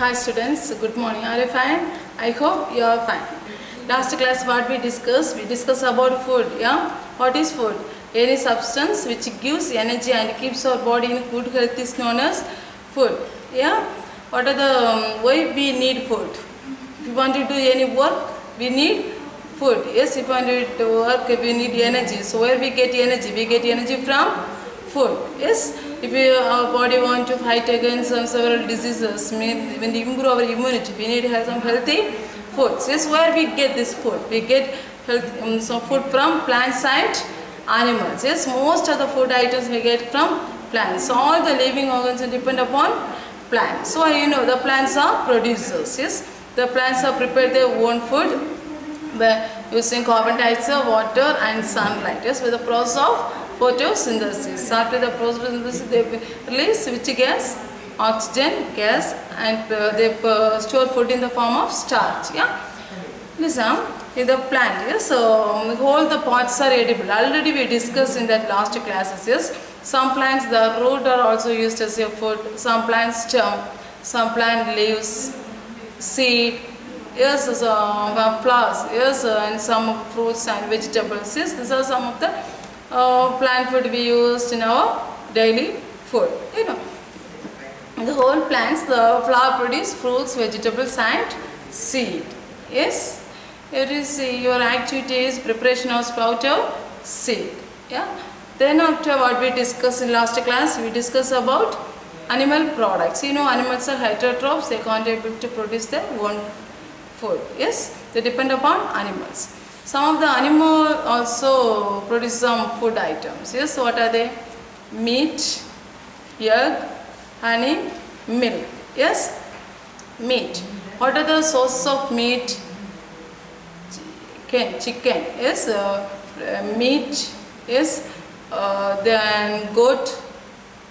Hi students, good morning. Are you fine? I hope you are fine. Last class what we discussed? We discussed about food. Yeah? What is food? Any substance which gives energy and keeps our body in good health is known as food. Yeah? What are the um, why we need food? If you want to do any work, we need food. Yes, if you want to work, we need energy. So where we get energy? We get energy from food. Yes, if our body want to fight against some several diseases, when we improve our immunity, we need to have some healthy foods. Yes, where we get this food? We get health, um, some food from plants and animals. Yes, most of the food items we get from plants. So all the living organs depend upon plants. So you know the plants are producers. Yes, the plants are prepared their own food by using carbon dioxide, water and sunlight. Yes, with the process of photosynthesis. After the photosynthesis, they release which gas? Oxygen gas and uh, they uh, store food in the form of starch. Yeah. Listen, in the plant, yes, so um, all the parts are edible. Already we discussed in that last classes, yes. Some plants, the root are also used as a food. Some plants stem, some plant leaves, seed, yes, so, uh, flowers, yes, and some fruits and vegetables. Yes, these are some of the uh, plant food we used in our daily food. You know, the whole plants, the flower produce fruits, vegetables and seed. Yes, here is uh, your activity is preparation of sprout of seed. Yeah. Then after what we discussed in last class, we discussed about animal products. You know animals are heterotrophs, they can't able to produce their own food. Yes, they depend upon animals. Some of the animal also produce some food items. Yes, what are they? Meat, egg, honey, milk. Yes, meat. What are the sources of meat? Chicken, chicken. Yes, uh, meat. Yes, uh, then goat,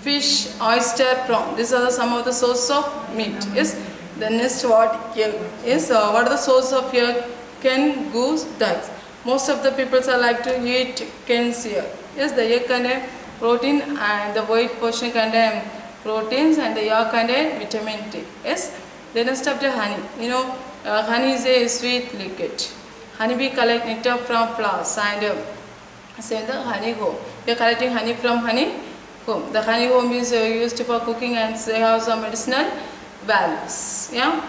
fish, oyster, prawn. These are the, some of the sources of meat. Yes. The next what egg is uh, what are the source of egg? Hen, goose, ducks. Most of the people are like to eat chickens here. Yes, the egg contain protein and the white portion contain proteins and the yolk contain vitamin D. Yes. The next of the honey. You know, uh, honey is a sweet liquid. Honeybee collect nectar from flowers and uh, say the honey comb. They are collecting honey from honey comb. The honey comb is uh, used for cooking and they have some medicinal values. Yeah.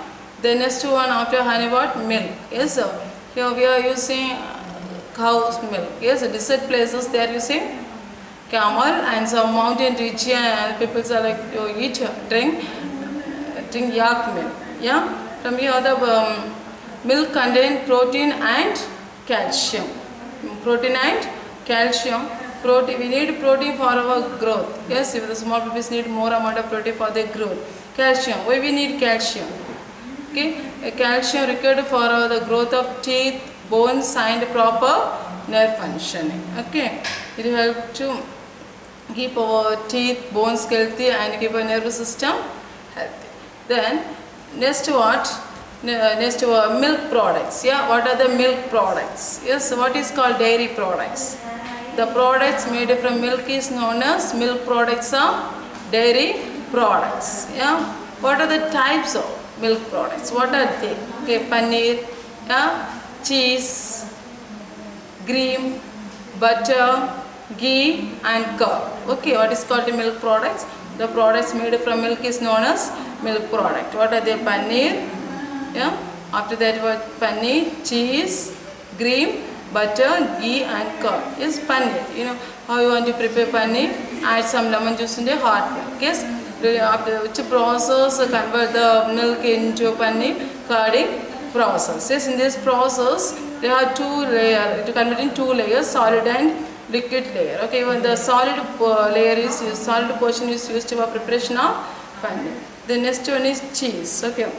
The next one after honey what? Milk. Yes. Uh, here we are using cow's milk. Yes. Desert places they are using camel and some mountain region and people are like to eat, drink, drink yak milk. Yeah. From here the um, milk contain protein and calcium. Protein and calcium. Protein, we need protein for our growth. Yes, if the small babies need more amount of protein for their growth. Calcium, why we need calcium? Okay, calcium required for uh, the growth of teeth, bones and proper nerve functioning. Okay, it help to keep our teeth, bones healthy and keep our nervous system healthy. Then next what? Next uh, milk products. Yeah, what are the milk products? Yes, what is called dairy products? The products made from milk is known as milk products are dairy products. Yeah, what are the types of milk products? What are they? Okay, paneer, yeah, cheese, cream, butter, ghee and curd. Okay, what is called the milk products? The products made from milk is known as milk product. What are they? Paneer, yeah. After that, what paneer, cheese, cream, butter, ghee and curd. Yes, paneer. You know how you want to prepare paneer? Add some lemon juice in the hot milk. Yes. After which process convert the milk into paneer curding process. Yes, in this process there are two layer. To convert in two layers, solid and liquid layer. Okay, when the solid uh, layer is used, solid portion is used for preparation of paneer. The next one is cheese. Okay.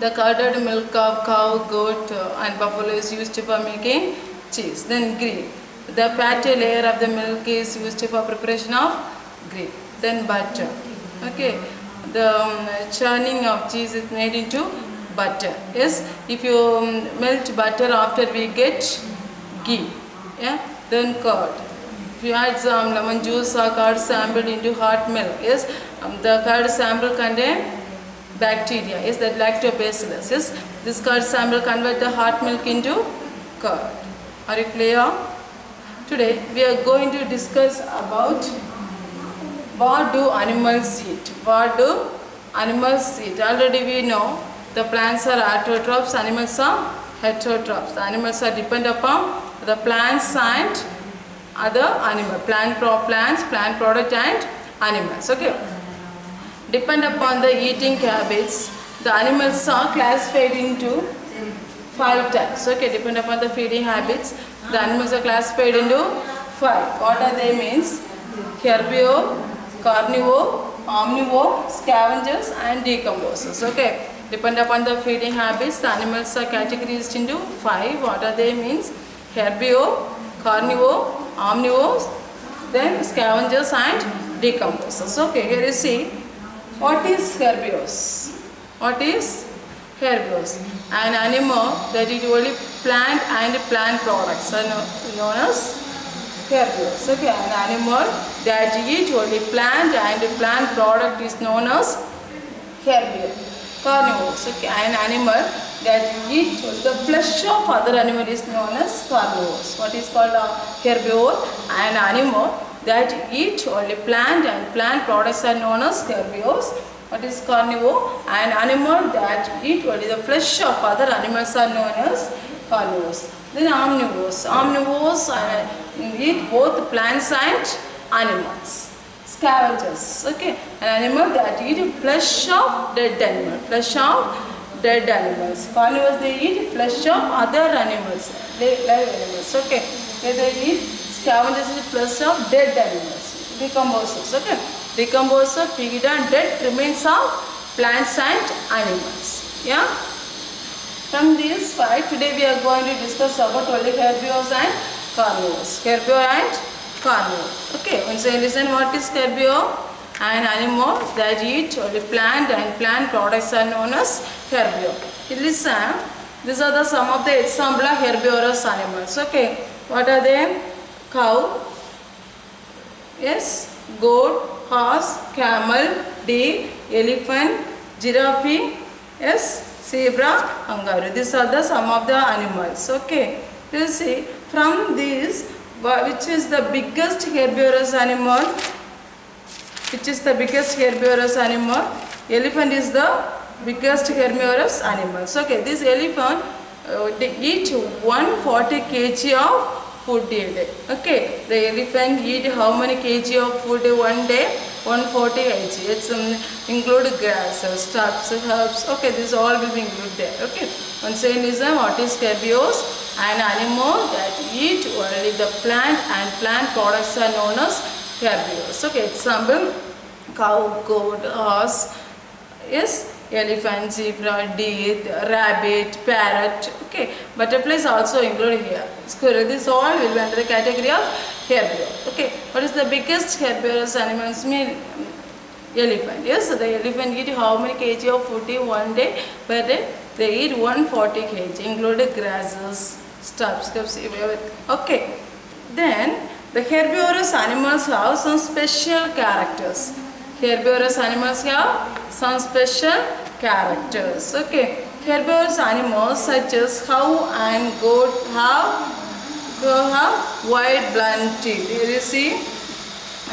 The curded milk of cow, goat uh, and buffalo is used for making cheese. Then ghee. The fatty layer of the milk is used for preparation of ghee. Then butter. Okay. The um, churning of cheese is made into butter. Yes. If you um, melt butter after we get ghee. Yeah. Then curd. If you add some lemon juice or curd sampled into hot milk. Yes. Um, the curd sample contain bacteria. Yes, that lactobacillus. Yes, this curd sample convert the hot milk into curd. Are you clear? Today we are going to discuss about what do animals eat? What do animals eat? Already we know the plants are autotrophs, animals are heterotrophs. The animals are depend upon the plants and other animal, plant pro plants, plant product and animals. Okay. Depend upon the eating habits, the animals are classified into five types. Okay, depend upon the feeding habits, the animals are classified into five. What are they means? Herbivore, carnivore, omnivore, scavengers and decomposers. Okay, depend upon the feeding habits, the animals are categorized into five. What are they means? Herbivore, carnivore, omnivores, then scavengers and decomposers. Okay, here you see what is herbivores? What is herbivores? An animal that eat only plant and plant products are kno- known as herbivores. Okay, an animal that eat only plant and plant product is known as herbivore. Carnivores. Okay, an animal that eat only the flesh of other animal is known as carnivores. What is called a herbivore? An animal that eat only plant and plant products are known as herbivores. What is carnivore? An animal that eat only the flesh of other animals are known as carnivores. Then omnivores. Omnivores uh, eat both plants and animals. Scavengers. Okay, an animal that eat flesh of dead animal. Flesh of dead animals. Carnivores they eat flesh of other animals, li- live animals. Okay, Here they eat scavengers is flesh of dead animals. Decomposers. Okay, decomposer feed on dead remains of plants and animals. Yeah. From these five, today we are going to discuss about only herbivores and carnivores. Herbivore and carnivore. Okay, once listen what is herbivore? An animal that eat only plant and plant products are known as herbivore. Listen, these are the some of the example of herbivorous animals. Okay, what are they? Cow, yes, goat, horse, camel, deer, elephant, giraffe, yes, zebra, kangaroo. These are the some of the animals. Okay, you see from these, which is the biggest herbivorous animal? Which is the biggest herbivorous animal? Elephant is the biggest herbivorous animal. Okay, this elephant uh, they eat 140 kg of food a day. Okay, the elephant eat how many kg of food one day? 140 kg. It's um, include grasses, shrubs, herbs. Okay, this all will be included there. Okay, again listen what is herbivores? An animal that eat only the plant and plant products are known as herbivores. Okay, example cow, goat, horse, yes, elephant, zebra, deer, rabbit, parrot. Okay, butterflies also included here. Squirrel. This all will be under the category of herbivore. Okay, what is the biggest herbivorous animals? Mean elephant. Yes, the elephant eat how many kg of food in one day day? They eat 140 kg, included grasses, stuffs, stuffs, everything. Okay. Then the herbivorous animals have some special characters. Herbivorous animals have some special characters. Okay. Herbivorous animals such as cow and goat have, have wide blunt teeth. Here you see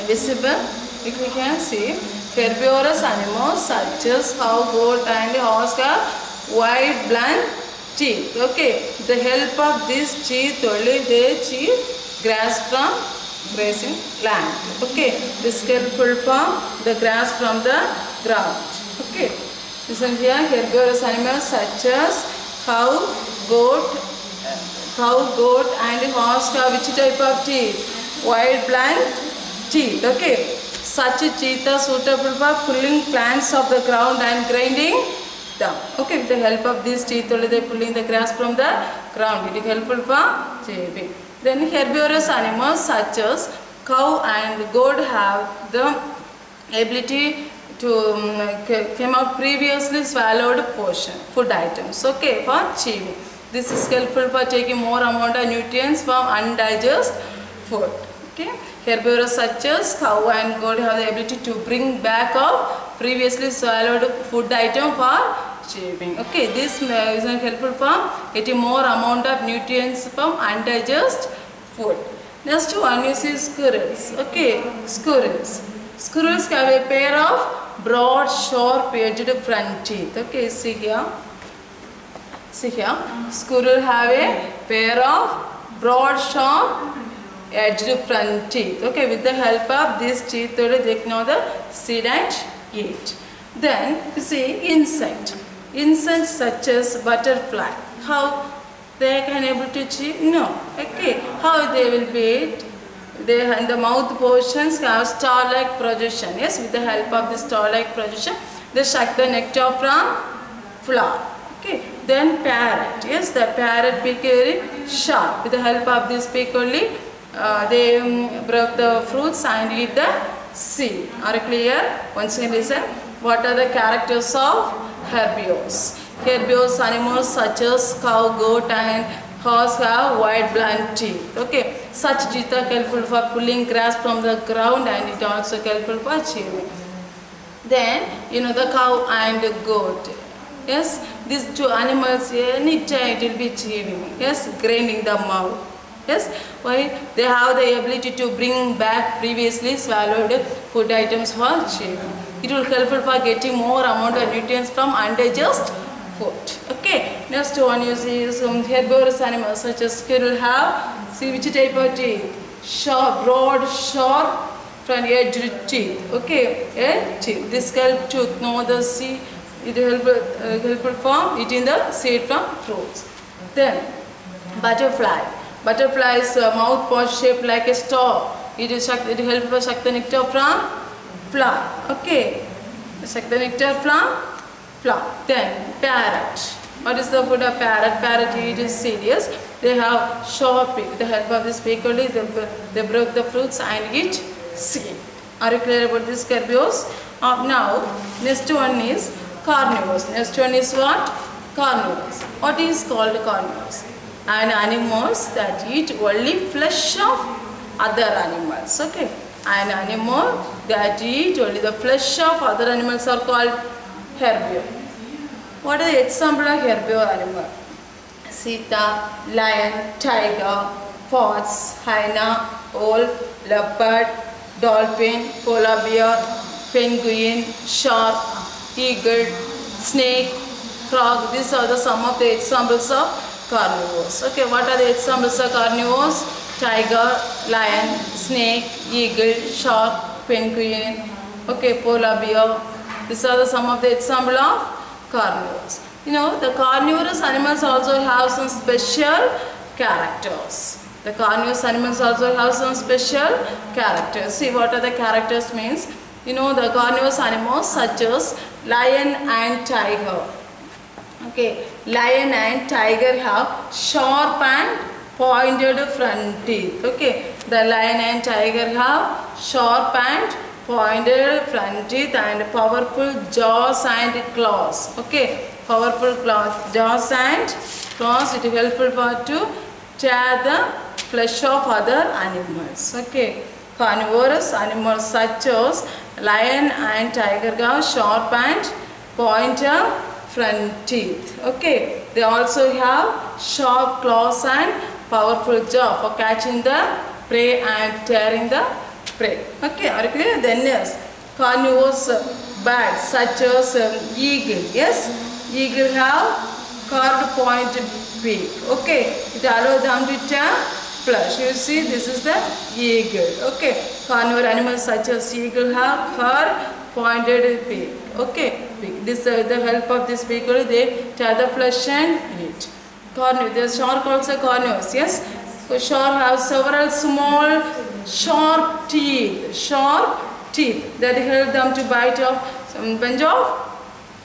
visible if we can see herbivorous animals such as cow, goat and horse have wide blunt teeth. Okay, the help of these teeth only they chew grass from grazing land. Okay, this helpful from the grass from the ground. Okay, listen here herbivorous animals such as cow, goat, cow, goat and horse have which type of teeth? Wild plant teeth. Okay. Such teeth are suitable for pulling plants off the ground and grinding them. Okay. With the help of these teeth they pulling the grass from the ground. It is helpful for chewing. Then herbivorous animals such as cow and goat have the ability to um, came out previously swallowed portion food items. Okay for chewing. This is helpful for taking more amount of nutrients from undigested food. Okay herbivorous such as cow and goat have the ability to bring back of previously swallowed food item for chewing. Okay, this uh, is helpful for getting more amount of nutrients from undigested food. Next one is squirrels. Okay, squirrels. Squirrels have a pair of broad, sharp-edged front teeth. Okay, see here. See here, squirrel have a pair of broad, sharp, edged front teeth. Okay, with the help of these teeth, they can know the seed and eat. Then, you see, insect. Insects such as butterfly. How they can able to chew? No. Okay, how they will be eat? They in the mouth portions have star-like projection. Yes, with the help of the star-like projection, they suck the nectar from flower. Okay, then parrot. Yes, the parrot beak very sharp. With the help of this beak only, uh, they um, broke the fruits and eat the seed. Are clear? Once again listen. What are the characters of herbivores? Herbivores animals such as cow, goat and horse have wide blunt teeth. Okay, such teeth are helpful for pulling grass from the ground and it also helpful for chewing. Then, you know, the cow and the goat. Yes, these two animals, any time it will be chewing. Yes, grinding the mouth. Yes, why? They have the ability to bring back previously swallowed food items for chewing. It will helpful for getting more amount of nutrients from undigested food. Okay, next one you see some herbivorous animals such as squirrel have, see which type of teeth? Sharp, broad, sharp, front edge teeth. Okay, a teeth. This help to know the see it help uh, helpful from eating the seed from fruits. Then butterfly. Butterfly's uh, mouth pouch shaped like a star. It is it helps suck the nectar from flower. Okay, suck the nectar flower. Then parrot. What is the food of parrot? Parrot eat seed. Yes, they have sharp beak. The help of this beak only, they, they broke the fruits and eat seed. Are you clear about this herbivores? Uh, now, next one is carnivores. Next one is what? Carnivores. What is called carnivores? And animals that eat only flesh of other animals. Okay. An animal that eat only the flesh of other animals are called herbivore. What is the example of herbivore animal? Cheetah, lion, tiger, fox, hyena, wolf, leopard, dolphin, polar bear, penguin, shark, eagle, snake, frog. These are the some of the examples of carnivores. Okay, what are the examples of carnivores? Tiger, lion, snake, eagle, shark, penguin, okay, polar bear. These are the some of the example of carnivores. You know, the carnivorous animals also have some special characters. The carnivorous animals also have some special characters. See what are the characters means. You know, the carnivorous animals such as lion and tiger. Okay, lion and tiger have sharp and pointed front teeth. Okay, the lion and tiger have sharp and pointed front teeth and powerful jaws and claws. Okay, powerful claws, jaws and claws. It is helpful for to tear the flesh of other animals. Okay, carnivorous animals such as lion and tiger have sharp and pointed front teeth. Okay, they also have sharp claws and powerful jaw for catching the prey and tearing the prey. Okay, are clear? Then yes, carnivorous birds such as um, eagle. Yes, eagle have curved pointed beak. Okay, it allows them to tear flesh. You see, this is the eagle. Okay, carnivore animals such as eagle have curved pointed beak. Okay. This uh, the help of this beak they tear the flesh and eat. Carnivore. The shark also carnivores. Yes, so shark have several small sharp teeth. Sharp teeth that help them to bite off some bunch of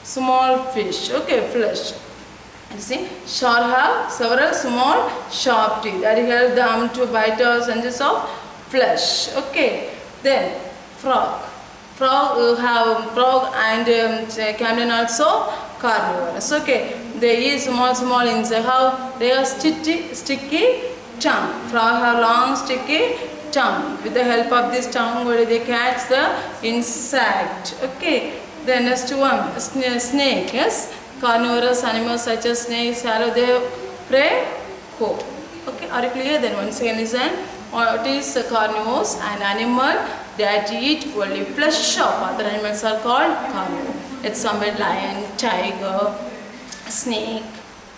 small fish. Okay, flesh. You see, shark have several small sharp teeth that help them to bite off bunches of flesh. Okay, then frog. Frog uh, have frog and um, chameleon also carnivorous. Okay, they eat small small insects. How they are sticky sticky tongue. Frog have long sticky tongue. With the help of this tongue, they catch the insect. Okay. Then next one, sna- snake. Yes. Carnivorous animals such as snakes, swallow their prey whole. Okay. Are you clear? Then once again listen. What is a carnivores? An animal that eat only flesh of other animals are called carnivore. Example lion, tiger, snake,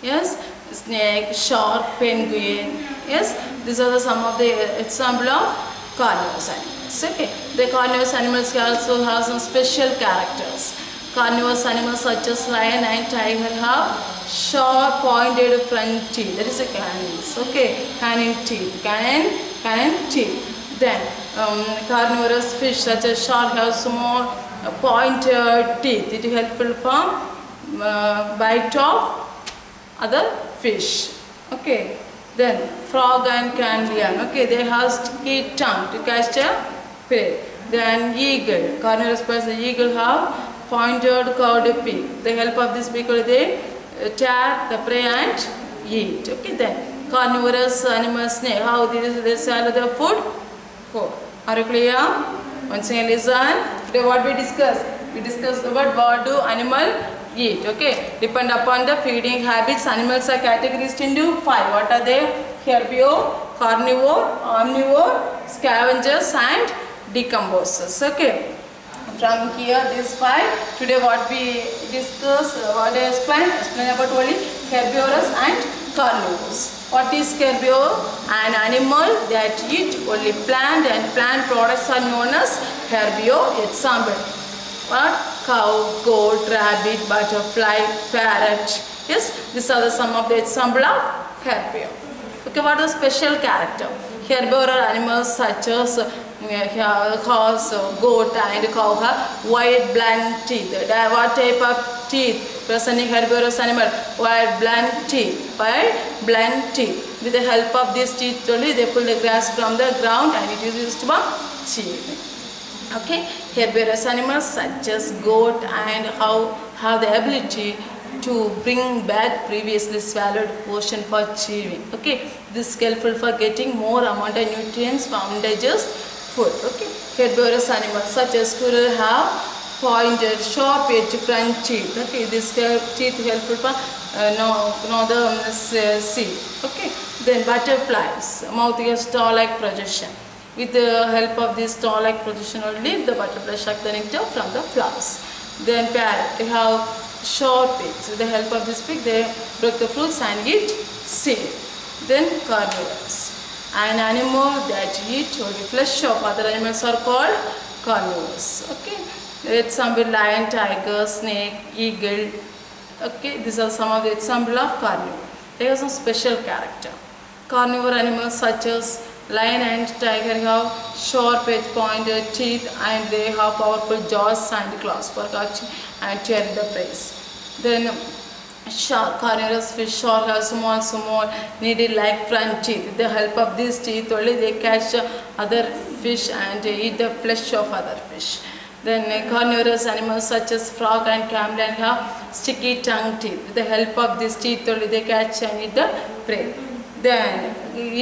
yes, snake, shark, penguin, yes. These are the some of the example of carnivorous animals. Okay, the carnivorous animals also have some special characters. Carnivorous animals such as lion and tiger have sharp pointed front teeth. That is a canines. Okay, canine teeth. Canine, canine teeth. Then um, carnivorous fish such as shark have small uh, pointed teeth. It is helpful for uh, bite of other fish. Okay. Then frog and chameleon. Okay, they have sticky tongue to catch a prey. Then eagle. Carnivorous birds, the eagle have pointed curved beak. The help of this beak, they uh, tear the prey and eat. Okay, then carnivorous animals, how they, they swallow their food? Four. Are you clear? Once again listen. Today what we discuss? We discuss about what do animal eat. Okay. Depend upon the feeding habits. Animals are categorized into five. What are they? Herbivore, carnivore, omnivore, scavengers and decomposers. Okay. From here these five. Today what we discuss, uh, what I explain, explain about only herbivorous and carnivores. What is herbivore? An animal that eat only plant and plant products are known as herbivore. Example, what? Cow, goat, rabbit, butterfly, parrot. Yes, these are the some of the example of herbivore. Okay, what is the special character? Herbivore animals such as horse, goat and cow have wide blunt teeth. What type of teeth present herbivorous animal? Wide blunt teeth. Wide blunt teeth. With the help of these teeth only they pull the grass from the ground and it is used for chewing. Okay, herbivorous animals such as goat and how have the ability to bring back previously swallowed portion for chewing. Okay, this is helpful for getting more amount of nutrients from digest food. Okay, herbivorous animals such as squirrel have pointed, sharp edge front teeth. Okay, this teeth helpful for uh, know, know the um, uh, see. Okay, then butterflies, mouth has star-like projection. With the help of this star-like projection only, the butterfly suck the nectar from the flowers. Then parrot, they have sharp beaks. With the help of this beak, they break the fruits and eat seed. Then carnivores. An animal that eat only flesh of other animals are called carnivores. Okay. Example lion, tiger, snake, eagle. Okay, these are some of the example of carnivore. They have some special character. Carnivore animals such as lion and tiger have sharp edge pointed teeth and they have powerful jaws and claws for catching and tearing the prey. Then shark, carnivorous fish, shark small, small needle-like front teeth. With the help of these teeth only they catch other fish and eat the flesh of other fish. Then uh, carnivorous animals such as frog and chameleon have sticky tongue teeth. With the help of these teeth only they catch and eat the prey. Then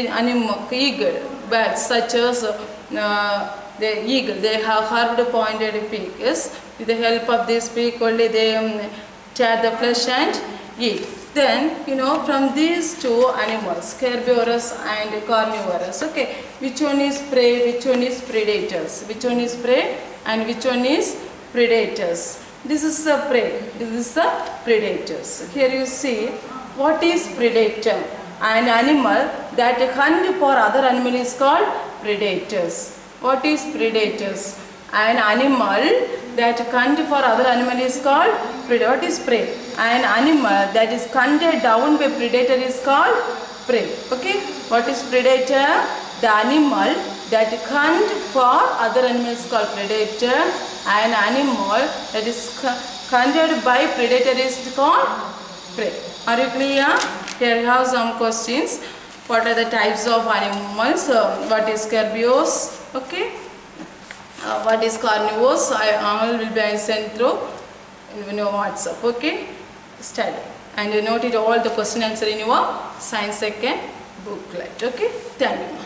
animal, eagle, birds such as uh, the eagle, they have curved pointed beak. Yes, with the help of this beak only they um, tear the flesh and eat. Then, you know, from these two animals, herbivorous and carnivorous, okay, which one is prey, which one is predators, which one is prey and which one is predators. This is the prey, this is the predators. Here you see, what is predator? An animal that hunt for other animal is called predators. What is predators? An animal that hunt for other animal is called predator. What is prey? An animal that is hunted down by predator is called prey. Okay. What is predator? The animal that hunt for other animals is called predator. An animal that is hu- hunted by predator is called prey. Are you clear? Here you have some questions. What are the types of animals? Uh, what is herbivores? Okay. Uh, what is carnivores? I all will be sent through in your WhatsApp. Okay. Study and you note it all the question answer in your science second booklet. Okay. Thank you.